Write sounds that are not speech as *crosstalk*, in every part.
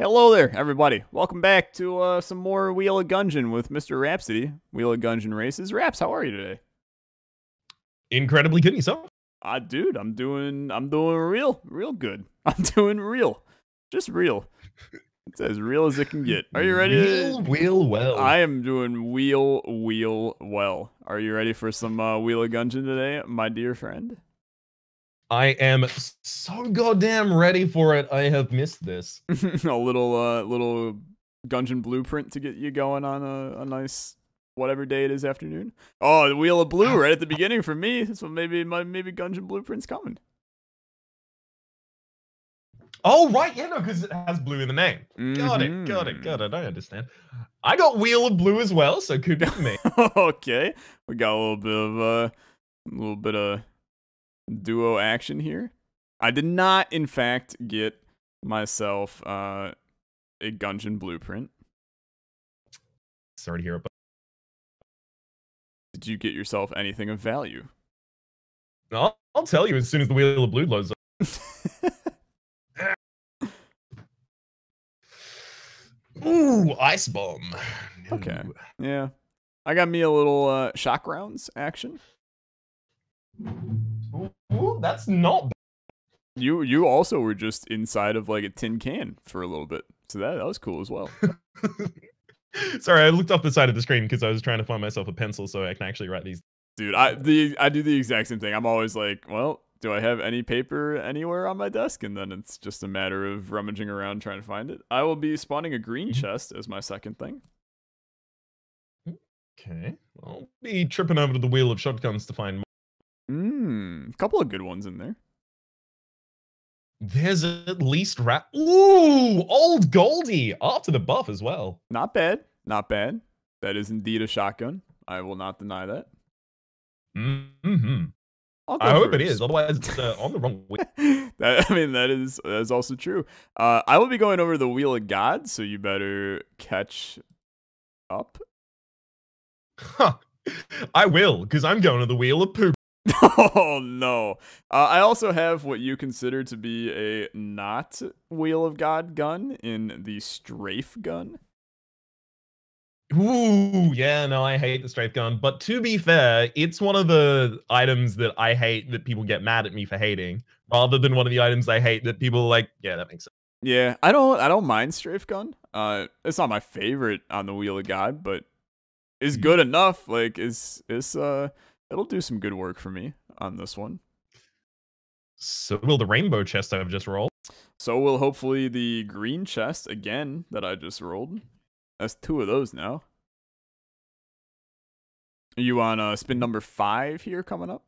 Hello there, everybody. Welcome back to uh, some more Wheel of Gungeon with Mr. Rhapsody. Wheel of Gungeon races. Raps, how are you today? Incredibly good yourself. Ah, dude, I'm doing, I'm doing real, real good. *laughs* I'm doing real, just real. It's as real as it can get. Are you ready? Wheel, wheel, well. I am doing wheel, wheel, well. Are you ready for some uh, Wheel of Gungeon today, my dear friend? I am so goddamn ready for it. I have missed this. *laughs* a little, uh, little Gungeon blueprint to get you going on a, a nice whatever day it is afternoon. Oh, the wheel of blue right at the beginning for me. So maybe my maybe Gungeon blueprint's coming. Oh right, yeah, no, because it has blue in the name. Got it, got it, got it. I understand. I got wheel of blue as well, so could be me. *laughs* okay, we got a little bit of uh, a little bit of duo action here. I did not, in fact, get myself uh, a Gungeon blueprint. Sorry to hear it, but Did you get yourself anything of value? I'll, I'll tell you as soon as the wheel of blue loads up. *laughs* Ooh, ice bomb. Okay. Yeah, I got me a little uh, shock rounds action. Ooh, that's not bad. You you also were just inside of like a tin can for a little bit, so that that was cool as well. *laughs* Sorry, I looked off the side of the screen because I was trying to find myself a pencil so I can actually write these. Dude, I the I do the exact same thing. I'm always like, well, do I have any paper anywhere on my desk? And then it's just a matter of rummaging around trying to find it. I will be spawning a green Mhm. chest as my second thing. Okay, I'll be tripping over to the wheel of shotguns to find more. Mmm, couple of good ones in there. There's at least rat. Ooh, old Goldie after the buff as well. Not bad, not bad. That is indeed a shotgun. I will not deny that. Mm-hmm. I'll hope it a is, otherwise it's uh, on the wrong *laughs* wheel. that I mean that is that is also true. Uh, I will be going over the wheel of God, so you better catch up. Huh. I will, because I'm going to the wheel of poop. *laughs* oh no! Uh, I also have what you consider to be a not wheel of God gun in the strafe gun. Ooh, yeah, no, I hate the strafe gun. But to be fair, it's one of the items that I hate that people get mad at me for hating, rather than one of the items I hate that people are like, yeah, that makes sense. Yeah, I don't I don't mind strafe gun. Uh, it's not my favorite on the wheel of God, but it's Mhm. good enough. Like it's it's uh it'll do some good work for me on this one. So will the rainbow chest I've just rolled. So will hopefully the green chest again that I just rolled. That's two of those now. Are you on uh, spin number five here coming up?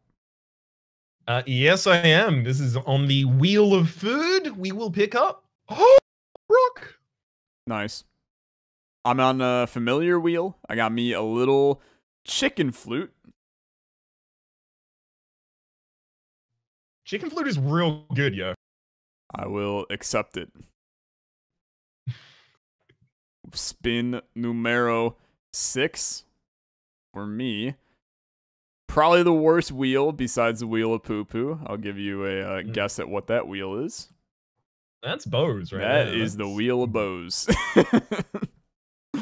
Uh, yes, I am. This is on the wheel of food. We will pick up. Oh, rock. Nice. I'm on a familiar wheel. I got me a little chicken flute. Chicken flute is real good, yo. I will accept it. Spin numero six for me. Probably the worst wheel besides the wheel of poo poo. I'll give you a uh, Mm. guess at what that wheel is. That's bows, right? That there. is the wheel of *laughs* bows. *laughs*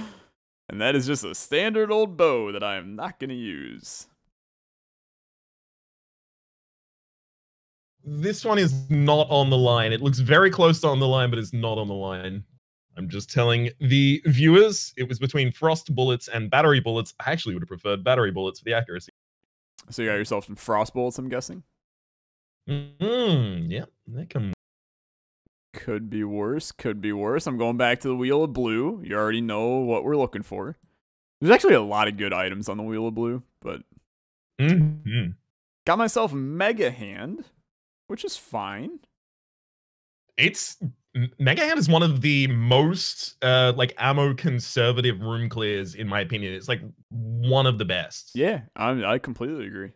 and that is just a standard old bow that I am not going to use. This one is not on the line. It looks very close to on the line, but it's not on the line. I'm just telling the viewers it was between frost bullets and battery bullets. I actually would have preferred battery bullets for the accuracy. So you got yourself some frost bullets, I'm guessing. Mm, yeah, they come. Could be worse. Could be worse. I'm going back to the wheel of blue. You already know what we're looking for. There's actually a lot of good items on the wheel of blue, but Mhm. got myself mega hand, which is fine. It's Mega Hand is one of the most uh like ammo conservative room clears in my opinion. It's like one of the best. Yeah, I I completely agree.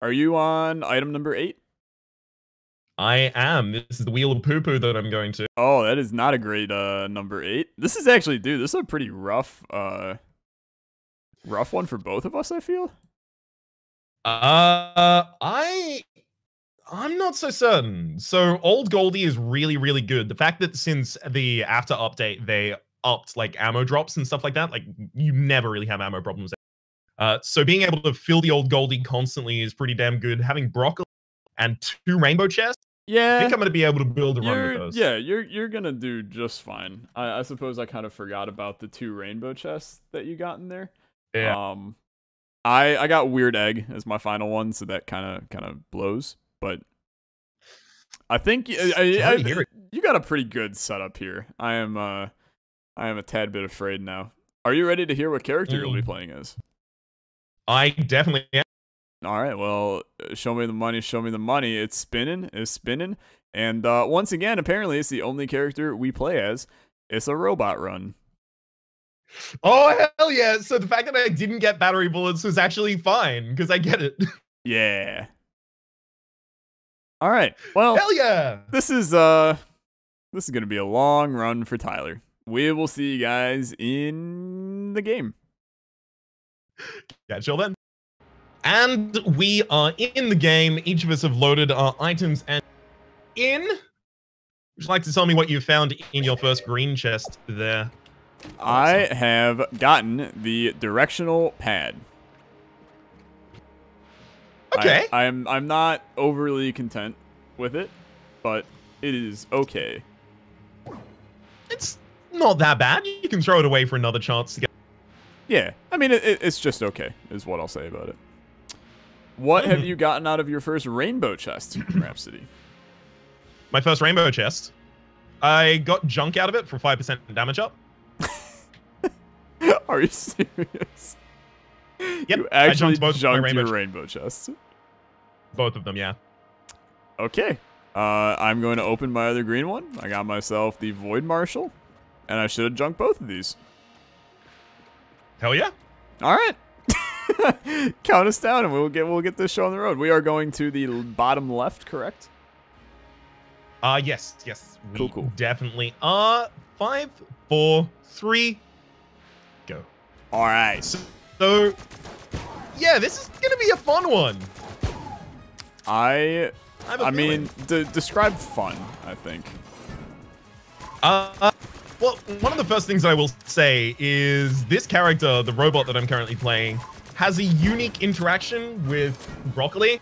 Are you on item number eight? I am. This is the wheel of poo poo that I'm going to. Oh, that is not a great uh number eight. This is actually, dude, this is a pretty rough uh rough one for both of us, I feel. Uh, I I'm not so certain. So old Goldie is really, really good. The fact that since the after update they upped like ammo drops and stuff like that, like you never really have ammo problems. Uh, so being able to fill the old Goldie constantly is pretty damn good. Having broccoli and two rainbow chests, yeah, I think I'm gonna be able to build a run with those. yeah, you're you're gonna do just fine. I, I suppose I kind of forgot about the two rainbow chests that you got in there. Yeah. Um, I I got weird egg as my final one, so that kind of kind of blows. But I think I, I- I- you got a pretty good setup here. I am uh I am a tad bit afraid now. Are you ready to hear what character you'll be Mm. playing as? I definitely am. All right, well, uh, show me the money, show me the money. It's spinning, it's spinning. And uh, once again, apparently it's the only character we play as. It's a robot run. Oh hell yeah! So the fact that I didn't get battery bullets was actually fine because I get it. *laughs* Yeah. All right. Well, hell yeah! this is uh this is going to be a long run for Tyler. We will see you guys in the game. Yeah, chill then. And we are in the game. Each of us have loaded our items and in. Would you like to tell me what you found in your first green chest there? I have gotten the directional pad. I- Okay. I'm I'm not overly content with it, but it is okay. It's not that bad. You can throw it away for another chance to get. Yeah, I mean it, it, it's just okay, is what I'll say about it. What have you gotten out of your first rainbow chest, *clears throat* Rhapsody? My first rainbow chest. I got junk out of it for 5% damage up. *laughs* Are you serious? Yep, you I actually junked both my junked rainbow your rainbow chest. Both of them, yeah. Okay. Uh, I'm going to open my other green one. I got myself the Void Marshal, and I should have junked both of these. Hell yeah. All right. *laughs* Count us down, and we'll get we'll get this show on the road. We are going to the bottom left, correct? Uh, yes, yes. Cool, cool. definitely are. Five, four, three, go. All right. So, yeah, this is gonna be a fun one. I I, I mean, de- describe fun. I think. Uh, well, one of the first things I will say is this character, the robot that I'm currently playing, has a unique interaction with Broccoli,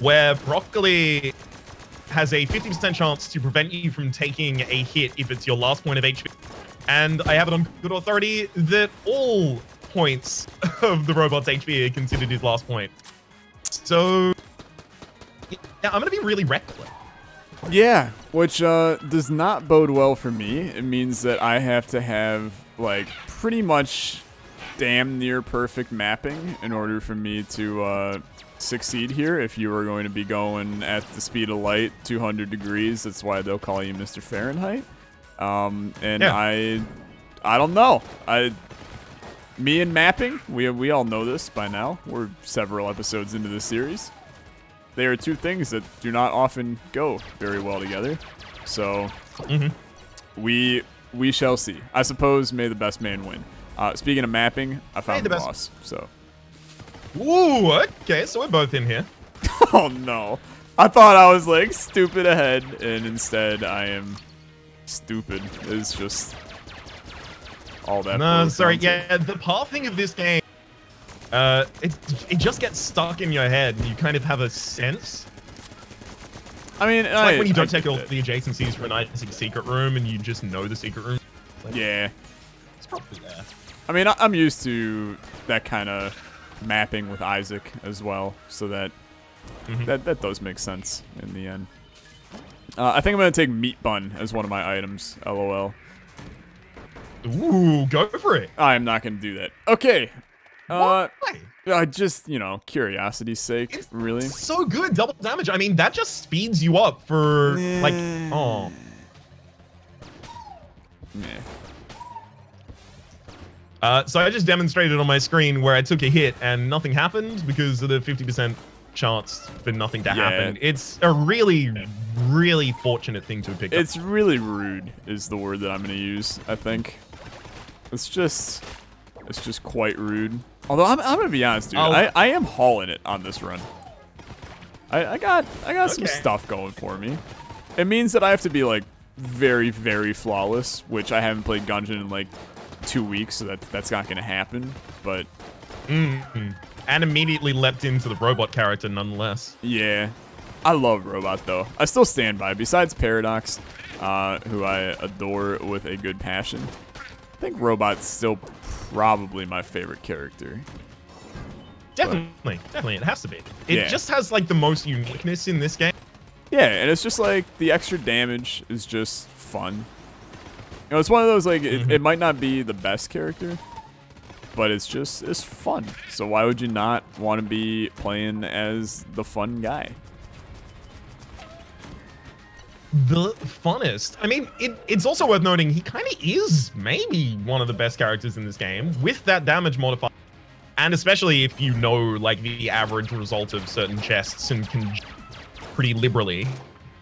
where Broccoli has a 50% chance to prevent you from taking a hit if it's your last point of HP. And I have it on good authority that all points *laughs* of the robot's HP are considered his last point. So, yeah, I'm going to be really reckless. Yeah, which uh, does not bode well for me. It means that I have to have like pretty much damn near perfect mapping in order for me to uh, succeed here. If you are going to be going at the speed of light, 200 degrees, that's why they'll call you Mr. Fahrenheit. Um, and Yeah. I, I don't know. I, me and mapping, we we all know this by now. We're several episodes into the series they are two things that do not often go very well together. So Mhm. we we shall see. I suppose may the best man win. Uh, speaking of mapping, I found the the boss. So Ooh, okay, so we're both in here. *laughs* oh no, I thought I was like stupid ahead, and instead I am stupid. It's just all that. No, sorry. down. Yeah, the pathing of this game, uh, it it just gets stuck in your head, and you kind of have a sense. I mean, It's like when you I don't take all it. the adjacencies for a nice secret room, and you just know the secret room. Yeah. It's probably there. I mean, I- I'm used to that kind of mapping with Isaac as well, so that Mhm. that that does make sense in the end. Uh, I think I'm gonna take meat bun as one of my items. LOL. Ooh, go for it. I am not gonna do that. Okay. Uh, Why? uh, just you know, curiosity's sake, It's really. So good, double damage. I mean, that just speeds you up for like, oh, Nah. Uh, so I just demonstrated on my screen where I took a hit and nothing happened because of the 50% chance for nothing to Yeah. happen. It's a really, really fortunate thing to have picked It's really rude, is the word that I'm gonna use. I think. It's just, it's just quite rude. Although I'm, I'm gonna be honest, dude. I'll- I, I am hauling it on this run. I, I got I got some stuff going for me. It means that I have to be like very very flawless, which I haven't played Gungeon in like two weeks, so that that's not gonna happen. But Mm. And immediately leapt into the robot character nonetheless. yeah, I love Robot though. I still stand by. Besides Paradox, uh, who I adore with a good passion, think Robot's still probably my favorite character. Definitely, definitely, it has to be. It Yeah. just has like the most uniqueness in this game. Yeah, and it's just like the extra damage is just fun. You know, it's one of those like it, Mhm. it might not be the best character, but it's just it's fun. So why would you not want to be playing as the fun guy? The funnest. I mean, it, it's also worth noting he kind of is maybe one of the best characters in this game with that damage modifier. And especially if you know like the average result of certain chests and can pretty liberally,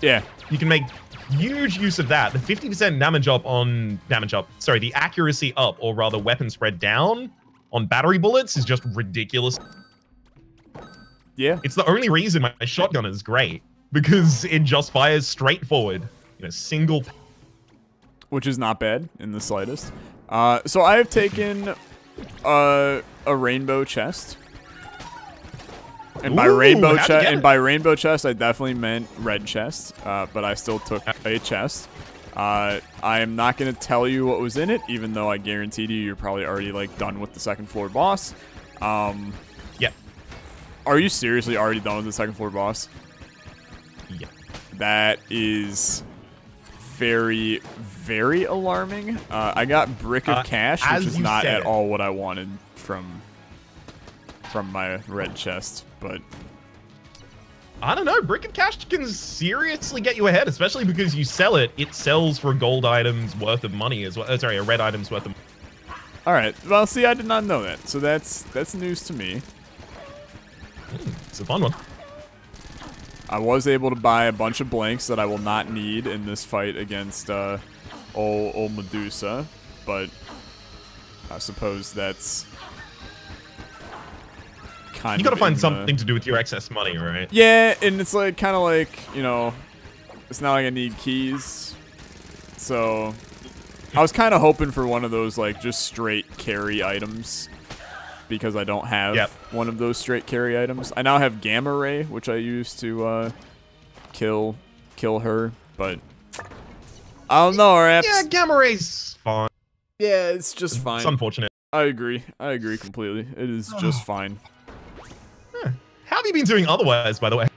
Yeah, you can make huge use of that. The 50% damage up on damage up, sorry, the accuracy up, or rather weapon spread down on battery bullets is just ridiculous. yeah, It's the only reason my shotgun is great because it just fires straight forward in a single. which is not bad in the slightest. Uh, so I have taken uh, a rainbow chest. And by Ooh, rainbow chest, and by rainbow chest, I definitely meant red chest. Uh, but I still took a chest. Uh, I am not gonna tell you what was in it, even though I guaranteed you you're probably already like done with the second floor boss. Um, Yeah. are you seriously already done with the second floor boss? That is very, very alarming. Uh, I got brick of Uh, cash, which is not at it. all what I wanted from from my red chest. But I don't know. Brick of Cash can seriously get you ahead, especially because you sell it. It sells for gold item's worth of money as well. uh, sorry, a red item's worth of. all right, well, see, I did not know that, so that's that's news to me. It's a fun one. I was able to buy a bunch of blanks that I will not need in this fight against uh, old, old Medusa, but I suppose that's kind of. You got to of find in the- something to do with your excess money, right? Yeah, and it's like kind of like you know, it's not like I need keys, so I was kind of hoping for one of those like just straight carry items because I don't have Yep. one of those straight carry items. I now have gamma ray, which I use to uh, kill kill her, but I don't know, Raps. Yeah, Gamma Ray's fine. yeah, it's just fine. It's unfortunate. I agree. I agree completely. It is *sighs* just fine. How have you been doing otherwise, by the way?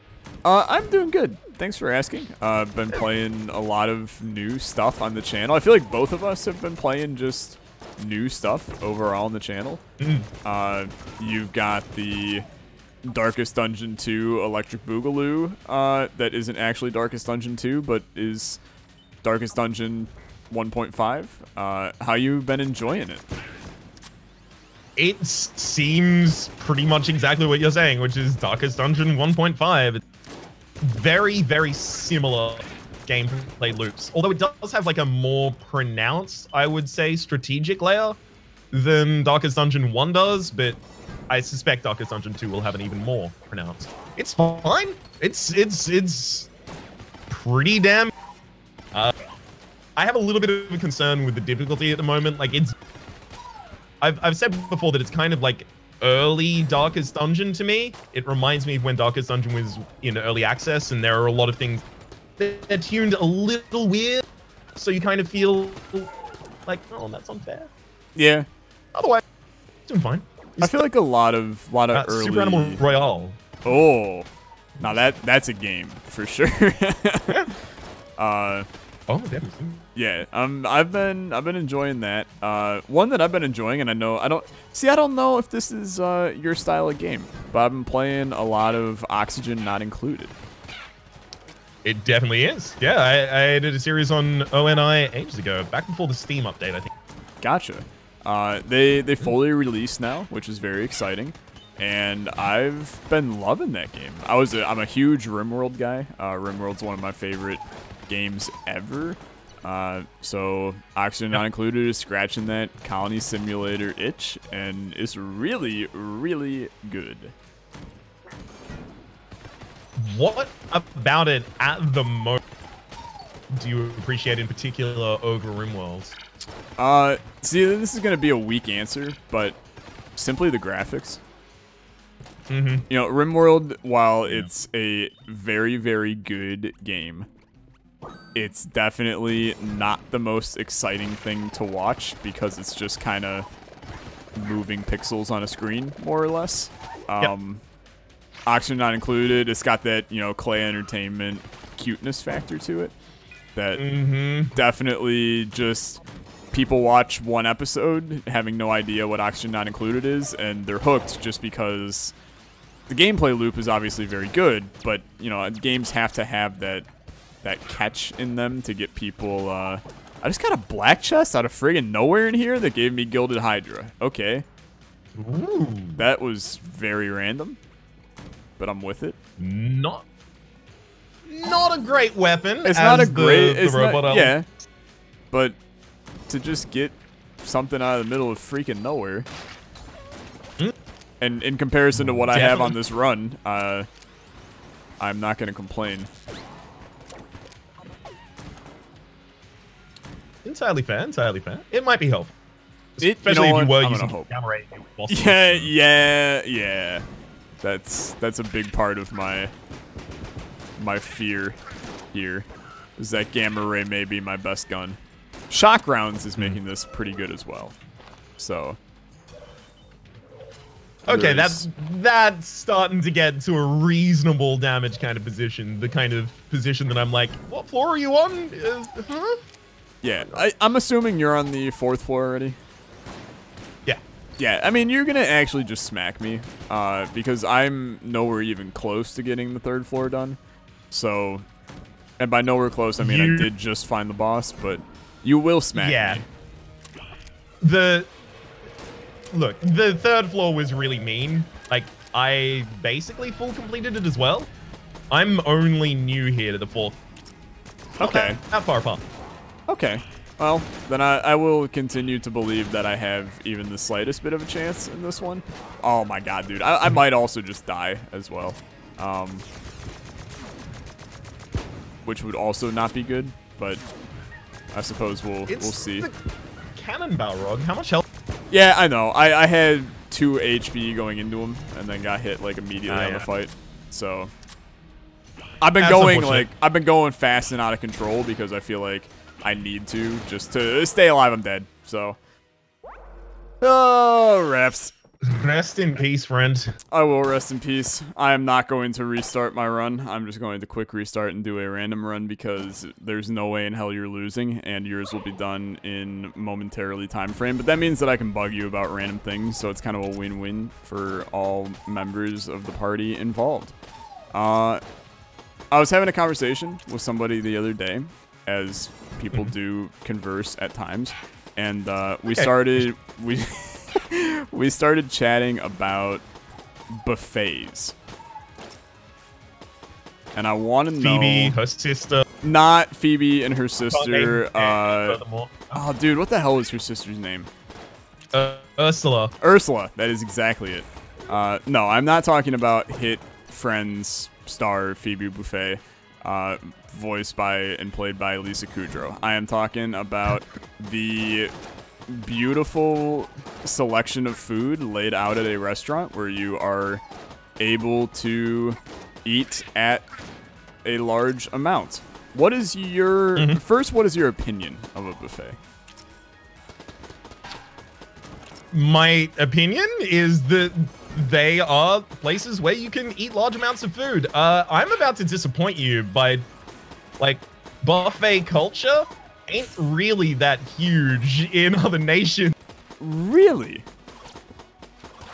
Uh, I'm doing good. Thanks for asking. Uh, I've been playing a lot of new stuff on the channel. I feel like both of us have been playing just new stuff overall on the channel. Mm. Uh, you've got the Darkest Dungeon 2 Electric Boogaloo uh, that isn't actually Darkest Dungeon 2, but is Darkest Dungeon 1.5. Uh, how you been enjoying it? It seems pretty much exactly what you're saying, which is Darkest Dungeon 1.5. Very, very similar gameplay loops. Although it does have like a more pronounced, I would say, strategic layer than Darkest Dungeon 1 does, but I suspect Darkest Dungeon 2 will have an even more pronounced. It's fine. It's it's it's pretty damn uh, I have a little bit of a concern with the difficulty at the moment. Like it's I've, I've said before that it's kind of like early Darkest Dungeon to me. It reminds me of when Darkest Dungeon was in early access, and there are a lot of things that are tuned a little weird, so you kind of feel like, oh, that's unfair. Yeah, Otherwise, doing fine. I feel like a lot of lot of Uh, early. Super Animal Royale. Oh, now that that's a game for sure. *laughs* uh, Oh, yeah, um, I've been I've been enjoying that. Uh, one that I've been enjoying, and I know I don't see. I don't know if this is uh your style of game, but I've been playing a lot of Oxygen Not Included. It definitely is. Yeah, I, I did a series on ONI ages ago, back before the Steam update, I think. Gotcha. Uh, they they fully released now, which is very exciting, and I've been loving that game. I was a, I'm a huge RimWorld guy. Uh, RimWorld's one of my favorite games ever. Uh, so Oxygen Not Included is scratching that colony simulator itch, and it's really really good. What about it at the moment do you appreciate in particular over RimWorld? Uh, see, this is gonna be a weak answer, but simply the graphics. Mm-hmm. You know, RimWorld, while it's a very, very good game, it's definitely not the most exciting thing to watch because it's just kind of moving pixels on a screen, more or less. Um, Oxygen not included. It's got that, you know, Klei Entertainment cuteness factor to it that Mm-hmm. definitely just people watch one episode having no idea what Oxygen Not Included is, and they're hooked just because the gameplay loop is obviously very good, but you know games have to have that that catch in them to get people. Uh, I just got a black chest out of friggin' nowhere in here that gave me Gilded Hydra. Okay, Ooh. that was very random, but I'm with it. Not not a great weapon. It's as not a the- great. the it's not, robot element. yeah, but to just get something out of the middle of freaking nowhere, Mm. and in comparison to what I have on this run, uh, I'm not gonna complain. Entirely fair, entirely fair. It might be helpful. It- you Especially know if you what? were I'm using gonna hope. gamma *laughs* Yeah, yeah, yeah. That's that's a big part of my my fear here. Is that gamma ray may be my best gun. Shock rounds Hmm. is making this pretty good as well. So Okay, that's that's starting to get to a reasonable damage kind of position. The kind of position that I'm like, what floor are you on? Uh, huh? Yeah, I, I'm assuming you're on the fourth floor already. Yeah. Yeah, I mean you're gonna actually just smack me, uh, because I'm nowhere even close to getting the third floor done. So, and by nowhere close, I mean You- I did just find the boss, but you will smack Yeah. me. The look, the third floor was really mean. Like I basically full completed it as well. I'm only new here to the fourth. Okay. that, that far apart. Okay. Well, then I, I will continue to believe that I have even the slightest bit of a chance in this one. Oh my god, dude. I, I might also just die as well. Um, which would also not be good, but I suppose we'll It's we'll see. the Cannonbalrog. How much health? Yeah, I know. I, I had 2 HP going into him and then got hit like immediately Ah, on the fight. So I've been That's going like I've been going fast and out of control because I feel like I need to just to stay alive. I'm dead. So oh, Raps. Rest in peace, friend. I will rest in peace. I am not going to restart my run. I'm just going to quick restart and do a random run because there's no way in hell you're losing, and yours will be done in momentarily time frame. But that means that I can bug you about random things, so it's kind of a win-win for all members of the party involved. Uh, I was having a conversation with somebody the other day, as people do converse at times, and uh, we Okay. started we *laughs* we started chatting about buffets, and I want to know Phoebe, her sister. not Phoebe and her sister. Uh, oh, dude, what the hell is her sister's name? uh, Ursula. Ursula. That is exactly it. Uh, no, I'm not talking about hit Friends star Phoebe Buffay, uh, voiced by and played by Lisa Kudrow. I am talking about the beautiful selection of food laid out at a restaurant where you are able to eat at a large amount. What is your Mhm. first? What is your opinion of a buffet? My opinion is that they are places where you can eat large amounts of food. Uh, I'm about to disappoint you by, like, buffet culture ain't really that huge in other nations. Really?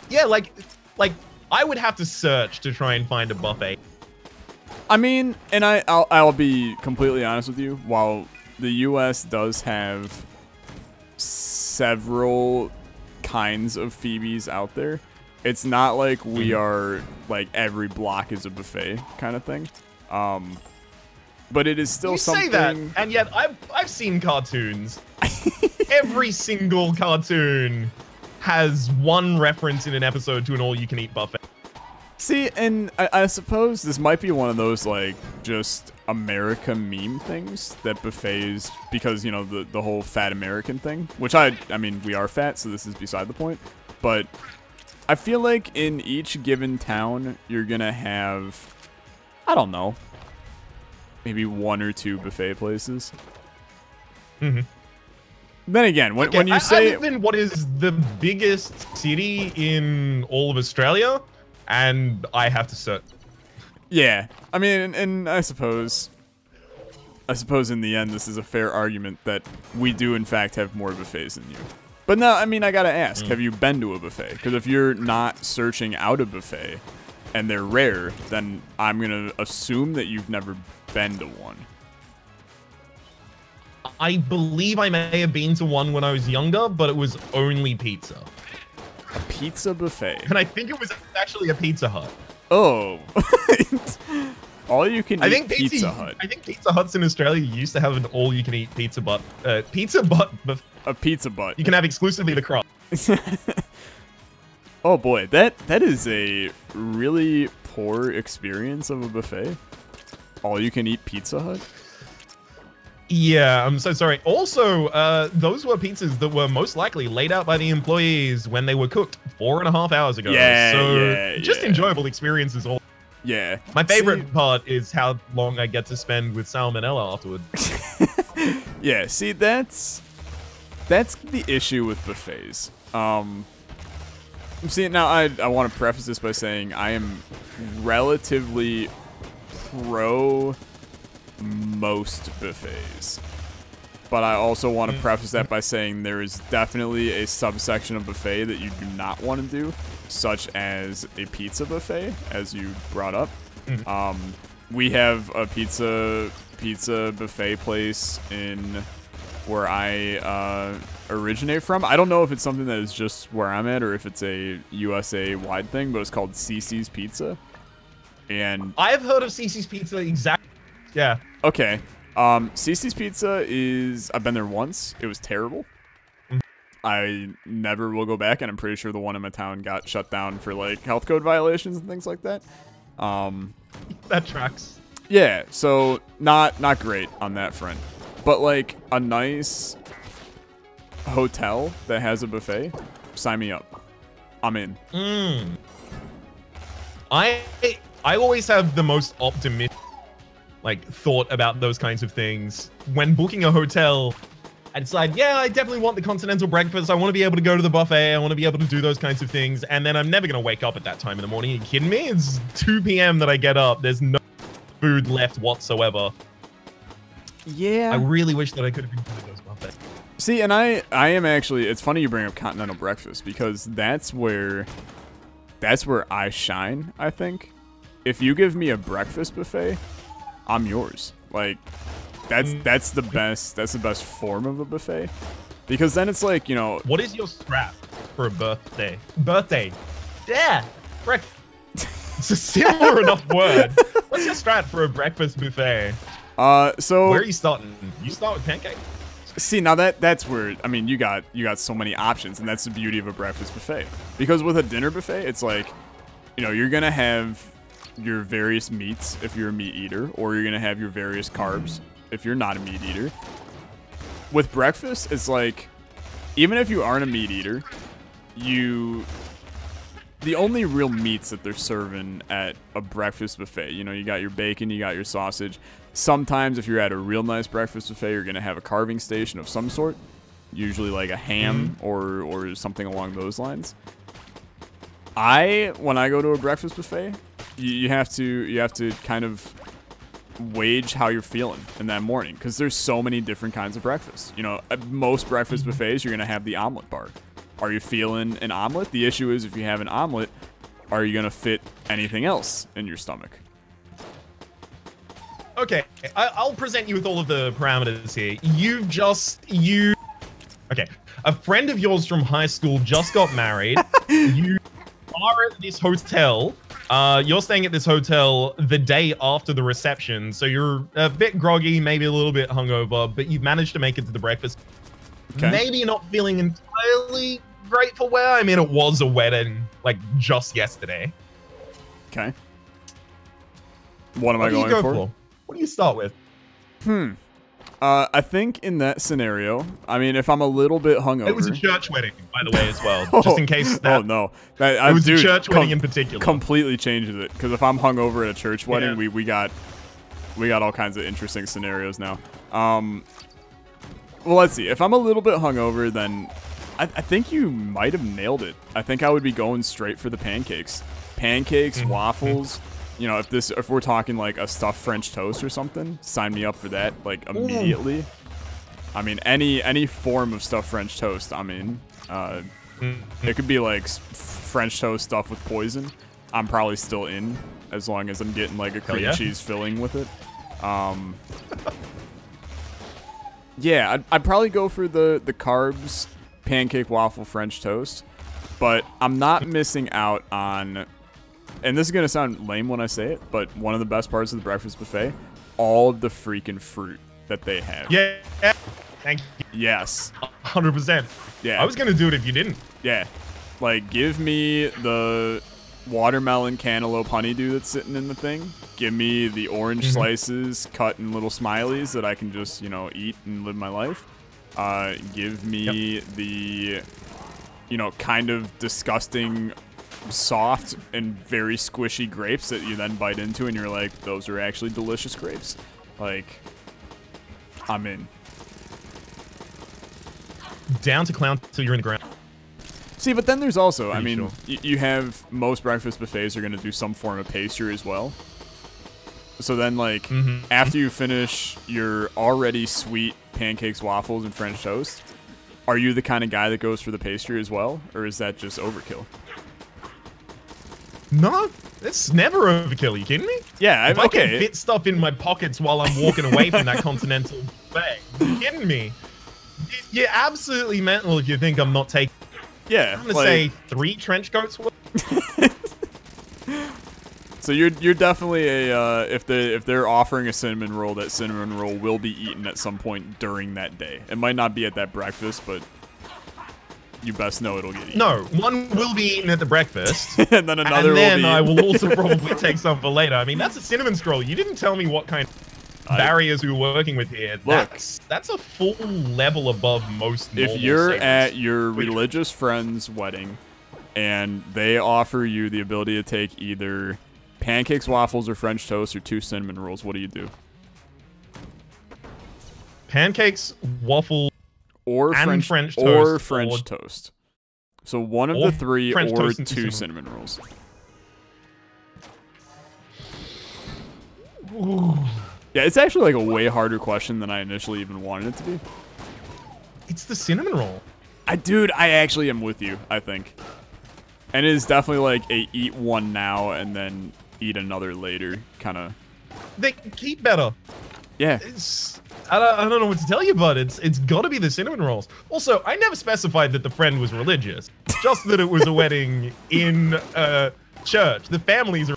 Yeah, like, like I would have to search to try and find a buffet. I mean, and I, I'll, I'll be completely honest with you. While the U.S. does have several kinds of Phoebes out there, it's not like we Mhm. are like every block is a buffet kind of thing. Um, but it is still you something. say that, and yet I've I've seen cartoons. Every single cartoon has one reference in an episode to an all-you-can-eat buffet. See, and I, I suppose this might be one of those like just America meme things that buffets because you know the the whole fat American thing, which I I mean we are fat, so this is beside the point. But I feel like in each given town you're gonna have I don't know maybe one or two buffet places. Mhm. Then again, when, Okay, when you I- say I in what is the biggest city in all of Australia, and I have to search. Yeah, I mean, and, and I suppose, I suppose in the end, this is a fair argument that we do in fact have more buffets than you. But no, I mean, I gotta ask: Have you been to a buffet? Because if you're not searching out a buffet, and they're rare, then I'm gonna assume that you've never been to one. I believe I may have been to one when I was younger, but it was only pizza, A pizza buffet. and I think it was actually a Pizza Hut. Oh, *laughs* all you can I eat think Pizza, Pizza, Hut. I think Pizza Huts in Australia used to have an all-you-can-eat pizza, but uh, pizza, but, but A pizza butt. you can have exclusively the crust. *laughs* oh boy, that that is a really poor experience of a buffet. All you can eat Pizza Hut. Yeah, I'm so sorry. Also, uh, those were pizzas that were most likely laid out by the employees when they were cooked four and a half hours ago. Yeah, so yeah, just yeah. enjoyable experiences. All Yeah. my favorite See- part is how long I get to spend with salmonella afterward. *laughs* yeah, see that's that's the issue with buffets. Um see now I I want to preface this by saying I am relatively pro most buffets. But I also want to preface that by saying there is definitely a subsection of buffet that you do not want to do, such as a pizza buffet, as you brought up. Um, we have a pizza pizza buffet place in where I uh, originate from. I don't know if it's something that is just where I'm at or if it's a USA wide thing, but it's called Cicis Pizza. And I've heard of Cicis Pizza exactly. Yeah. okay, um, Cicis Pizza is I've been there once. It was terrible. I never will go back, and I'm pretty sure the one in my town got shut down for like health code violations and things like that. Um, That tracks. Yeah, so not not great on that front. But like a nice hotel that has a buffet, sign me up. I'm in. Mm. I I always have the most optimistic like thought about those kinds of things when booking a hotel. I decide, yeah, I definitely want the continental breakfast. I want to be able to go to the buffet. I want to be able to do those kinds of things. And then I'm never going to wake up at that time in the morning. Are you kidding me? It's 2 p.m. that I get up. There's no food left whatsoever. Yeah. I really wish that I could have been to those buffets. See, and I I am actually it's funny you bring up continental breakfast because that's where that's where I shine, I think. If you give me a breakfast buffet, I'm yours. Like that's Mm. that's the best that's the best form of a buffet. Because then it's like, you know, What is your strap for a birthday? Birthday. Yeah. Breakfast. It's a similar *laughs* enough word. What's your strat for a breakfast buffet? Uh so Where are you starting? You start with pancake. See now that that's where I mean you got you got so many options and that's the beauty of a breakfast buffet. Because with a dinner buffet, it's like, you know, you're gonna have your various meats if you're a meat eater, or you're gonna have your various carbs if you're not a meat eater. With breakfast, it's like even if you aren't a meat eater, you the only real meats that they're serving at a breakfast buffet, you know, you got your bacon, you got your sausage. Sometimes, if you're at a real nice breakfast buffet, you're gonna have a carving station of some sort, usually like a ham mm-hmm. or or something along those lines. I when I go to a breakfast buffet, you, you have to you have to kind of wage how you're feeling in that morning because there's so many different kinds of breakfast. You know, at most breakfast mm-hmm. buffets, you're gonna have the omelet bar. Are you feeling an omelet? The issue is if you have an omelet, are you gonna fit anything else in your stomach? Okay, I, I'll present you with all of the parameters here. You've just you. Okay, a friend of yours from high school just got married. *laughs* you are at this hotel. Uh, you're staying at this hotel the day after the reception, so you're a bit groggy, maybe a little bit hungover, but you've managed to make it to the breakfast. Okay. Maybe you're not feeling entirely grateful. Where I mean, it was a wedding like just yesterday. Okay. What am What I going go for? for? What do you start with? Hmm. Uh, I think in that scenario, I mean, if I'm a little bit hungover. It was a church wedding, by the way, as well. *laughs* Just in case that oh no, that, I, it was dude, a church wedding in particular. completely changes it. Because if I'm hungover at a church wedding, Yeah. we we got we got all kinds of interesting scenarios now. Um, well, let's see. If I'm a little bit hungover, then I, I think you might have nailed it. I think I would be going straight for the pancakes, pancakes, Mm-hmm. waffles. You know, if this if we're talking like a stuffed French toast or something, sign me up for that like immediately. I mean, any any form of stuffed French toast, I'm in. Uh, it could be like French toast stuffed with poison. I'm probably still in as long as I'm getting like a cream yeah. cheese filling with it. Um, yeah, I'd, I'd probably go for the the carbs, pancake waffle French toast, but I'm not missing out on. And this is gonna sound lame when I say it, but one of the best parts of the breakfast buffet, all of the freaking fruit that they have. yeah. Thank you. Yes. 100%. Yeah. I was going to do it if you didn't. Yeah. Like, give me the watermelon cantaloupe honeydew that's sitting in the thing. Give me the orange Mm-hmm. slices cut in little smileys that I can just, you know, eat and live my life. Uh, give me the, you know, kind of disgusting, soft and very squishy grapes that you then bite into and you're like, those are actually delicious grapes. Like, I'm in. Down to clown till you're in the ground. See, but then there's also, I mean, sure. y- you have most breakfast buffets are going to do some form of pastry as well. So then, like, Mhm. after you finish your already sweet pancakes, waffles, and French toast, are you the kind of guy that goes for the pastry as well, or is that just overkill? No, that's never overkill. You kidding me? Yeah, I, If I can fit stuff in my pockets while I'm walking away from that continental *laughs* buffet, you kidding me? You're absolutely mental if you think I'm not taking. yeah, I'm gonna like, say three trench coats. *laughs* so you're you're definitely a uh, if they if they're offering a cinnamon roll, that cinnamon roll will be eaten at some point during that day. It might not be at that breakfast, but you best know it'll get eaten. No, one will be eaten at the breakfast. *laughs* and then another and then will. I will also probably take some for later. I mean, that's a cinnamon scroll. You didn't tell me what kind of I- barriers we were working with here. Look. that's that's a full level above most. if you're at your religious friend's wedding and they offer you the ability to take either pancakes, waffles, or French toast, or two cinnamon rolls, what do you do? pancakes, waffle, Or French, French or toast, French or- toast. So one of the three, French or two two cinnamon, cinnamon rolls. Yeah, it's actually like a way harder question than I initially even wanted it to be. it's the cinnamon roll. I, dude, I actually am with you. I think, and it is definitely like a eat one now and then eat another later kind of. They keep better. Yeah, It's I don't, I don't know what to tell you, but it's it's got to be the cinnamon rolls. Also, I never specified that the friend was religious, just that it was a wedding in a church. The families are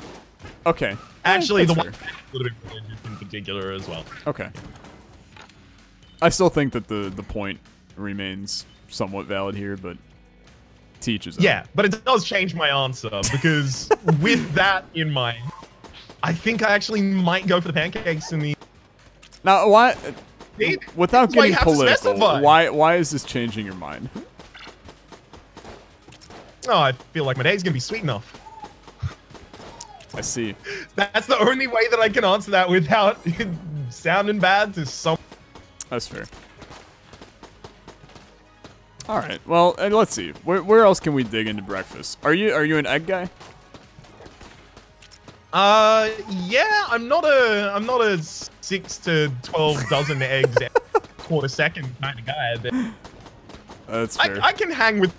Okay. actually the that's one a little bit religious in particular as well. Okay. I still think that the the point remains somewhat valid here, but teaches. Yeah, but it does change my answer because *laughs* with that in mind, I think I actually might go for the pancakes in the. Now, why? See? Without getting political, why why is this changing your mind? Oh, I feel like my day's gonna be sweet enough. I see. That's the only way that I can answer that without *laughs* sounding bad to some. That's fair. All right. Well, and let's see. Where, where else can we dig into breakfast? Are you are you an egg guy? Uh, yeah, I'm not a, I'm not a six to twelve dozen *laughs* eggs a quarter second kind of guy, but That's I, fair. I can hang with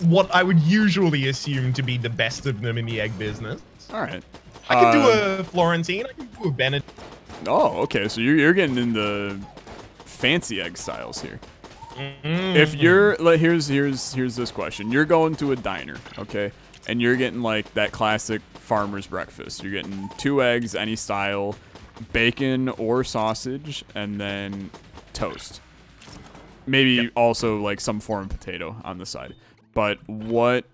what I would usually assume to be the best of them in the egg business. All right. I can do Uh, a Florentine, I can do a Benedict. Oh, okay. So you're you're getting into fancy egg styles here. Mm. If you're like, here's here's here's this question. You're going to a diner, okay, and you're getting like that classic farmer's breakfast. You're getting two eggs, any style, bacon or sausage, and then toast. Maybe also like some form of potato on the side. but what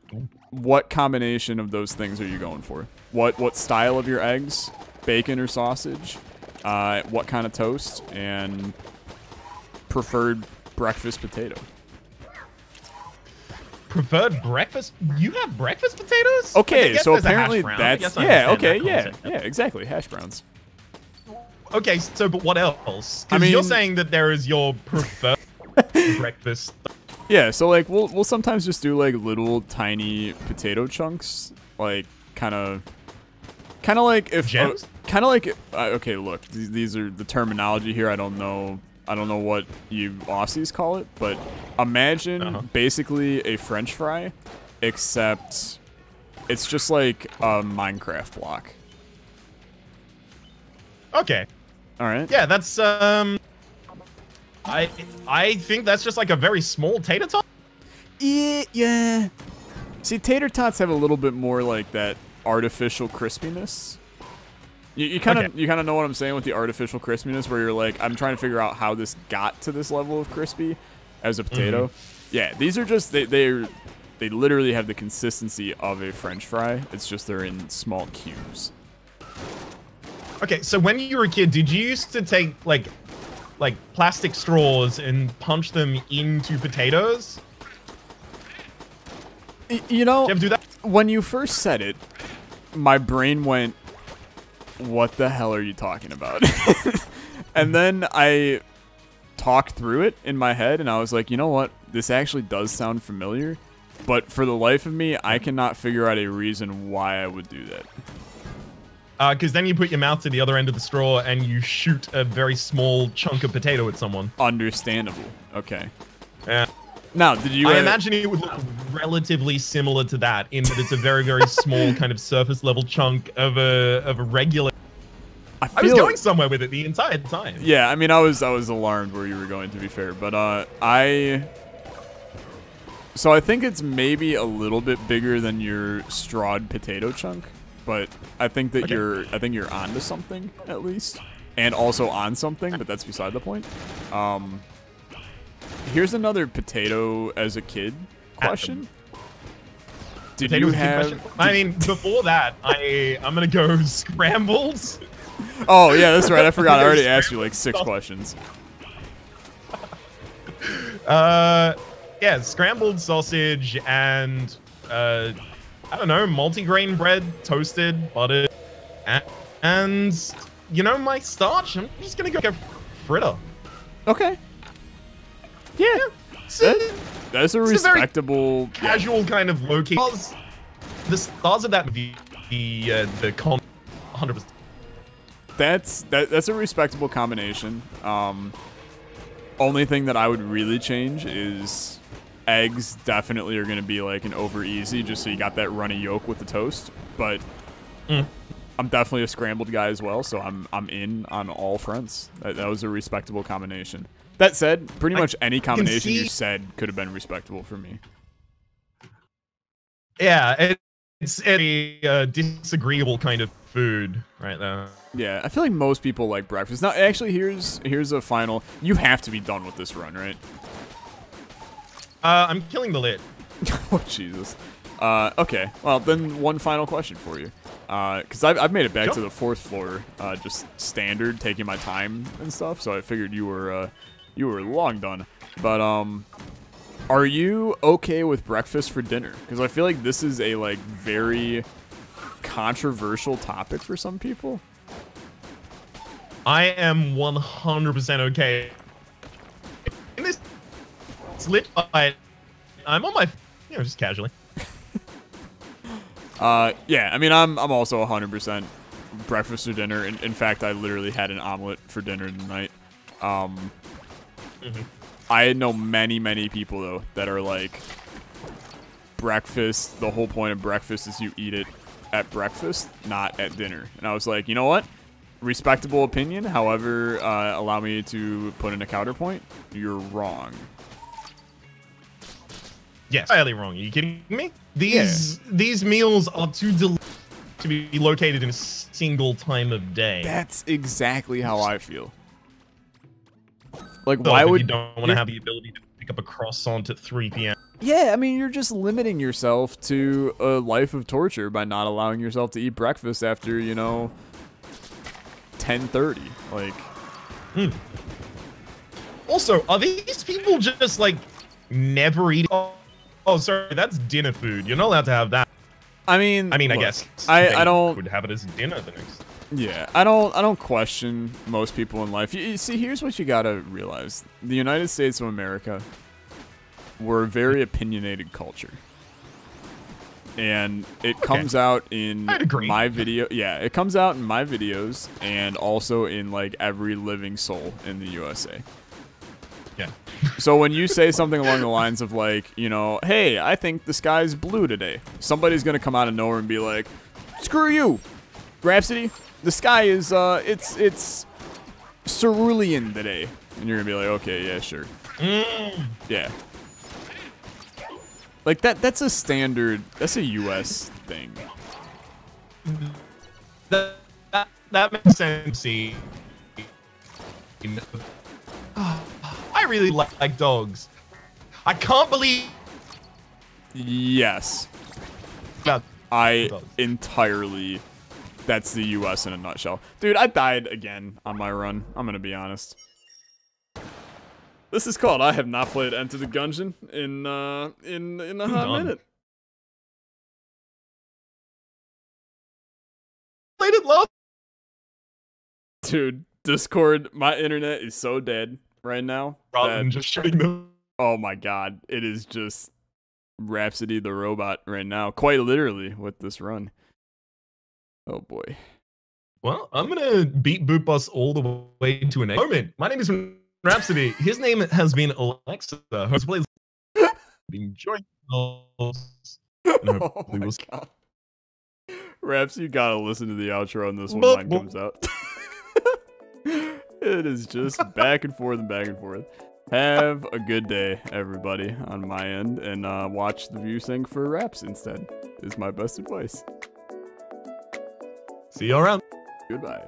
what combination of those things are you going for? What what style of your eggs? Bacon or sausage? Uh, what kind of toast? And preferred breakfast potato. Preferred breakfast? You have breakfast potatoes? Okay, so there's a hash apparently brown. I guess that's yeah. Okay, yeah, yeah, exactly. Hash browns. Okay, so but what else? I Because you're saying that there is your preferred *laughs* breakfast. Yeah, so like we'll we'll sometimes just do like little tiny potato chunks, like kind of, kind of like if Gems? kind of like uh, okay, look, these, these are the terminology here. I don't know, I don't know what you Aussies call it, but imagine Uh-huh. basically a French fry, except it's just like a Minecraft block. Okay, All right. yeah, that's um. I I think that's just like a very small tater tot. Yeah, yeah. See, tater tots have a little bit more like that artificial crispiness. You, you kind of Okay. you kind of know what I'm saying with the artificial crispiness, where you're like, I'm trying to figure out how this got to this level of crispy as a potato. Mm-hmm. Yeah, these are just they they they literally have the consistency of a French fry. It's just they're in small cubes. Okay, so when you were a kid, did you used to take like like plastic straws and punch them into potatoes? You know, you ever do that? when you first said it, my brain went, "What the hell are you talking about?" *laughs* and then I talked through it in my head, and I was like, "You know what? This actually does sound familiar." But for the life of me, I cannot figure out a reason why I would do that. Because Uh, then you put your mouth to the other end of the straw and you shoot a very small chunk of potato at someone. Understandable. Okay. Yeah. Now, did you? I ever- imagine it would look relatively similar to that in that it's a very, very small kind of surface level chunk of a of a regular. I, was going somewhere with it the entire time. Yeah, I mean, I was I was alarmed where you were going. To be fair, but uh, I. So I think it's maybe a little bit bigger than your strawed potato chunk, but I think that Okay. you're I think you're onto something at least, and also on something, but that's beside the point. Um, here's another potato as a kid question. Did Potato you is a good have? question. I mean, before that, I I'm gonna go *laughs* scrambles. Oh yeah, that's right. I forgot. I already *laughs* asked you like six questions. Uh, yeah, scrambled sausage and uh, I don't know, multigrain bread, toasted, buttered, and, and you know my starch. I'm just gonna go fritter. Okay. Yeah, a that, that's a It's a respectable. yeah. casual kind of low key. The stars of that movie, the uh, the con, 100. That's that, that's a respectable combination. Um, only thing that I would really change is eggs. Definitely are going to be like an over easy, just so you got that runny yolk with the toast. But Mm. I'm definitely a scrambled guy as well, so I'm I'm in on all fronts. That, that was a respectable combination. That said, pretty I much any combination you said could have been respectable for me. Yeah, it, it's a uh, disagreeable kind of food right there. Yeah, I feel like most people like breakfast. Now, actually, here's here's a final. You have to be done with this run, right? Uh, I'm killing the Lich. *laughs* oh Jesus. Uh, okay. Well, then one final question for you, because I've, I've made it back Sure. to the fourth floor, uh, just standard, taking my time and stuff. So I figured you were uh, you were long done. But um, are you okay with breakfast for dinner? Because I feel like this is a like very controversial topic for some people. I am 100% okay. In this it's lit, but I'm on my, you know, just casually. *laughs* Uh, yeah, I mean, I'm I'm also 100% breakfast or dinner. In, in fact, I literally had an omelet for dinner tonight. Um, Mhm. I know many, many people though that are like breakfast. The whole point of breakfast is you eat it at breakfast, not at dinner. And I was like, you know what? Respectable opinion. However, uh, allow me to put in a counterpoint. You're wrong. Yes. Entirely wrong. Are you kidding me? These these meals are too del- to be located in a single time of day. That's exactly how I feel. Like, So why would you don't want to have the ability to pick up a croissant at 3 p.m.? Yeah, I mean, you're just limiting yourself to a life of torture by not allowing yourself to eat breakfast after, you know, 10:30. Like, hmm. Also, are these people just like never eating? Oh, oh, sorry, that's dinner food. You're not allowed to have that. I mean, I mean, I guess I- I don't- would have it as dinner the next. Yeah, I don't I don't question most people in life. You, you see, here's what you gotta realize: the United States of America, we're a very opinionated culture, and it comes out in my video. Yeah, it comes out in my videos, and also in like every living soul in the USA. Yeah. So when you say something along the lines of like, you know, hey, I think the sky's blue today, somebody's gonna come out of nowhere and be like, screw you, Rhapsody, the sky is uh, it's it's cerulean today, and you're gonna be like, okay, yeah, sure, Mm, yeah. Like that that's a standard that's a US thing. that, that that makes sense. See, I really like, like dogs. I can't believe Yes. I entirely that's the US in a nutshell. Dude, I died again on my run. I'm gonna be honest. This is called I have not played Enter the Gungeon in uh in in a hot done. minute. Played it last. Dude, Discord, my internet is so dead right now. Rather than just shooting them. oh my god, it is just Rhapsody the robot right now, quite literally with this run. Oh boy. Well, I'm gonna beat Boot Boss all the way to an moment. My name is Rhapsody. His name has been Olexa. Who's plays enjoying those. And oh my we'll- god. Raps, you gotta listen to the outro on this when Boop, mine comes out. *laughs* it is just back and forth and back and forth. Have a good day, everybody, on my end, and uh, watch the ViewSync for raps instead. Is my best advice. See you around. Goodbye.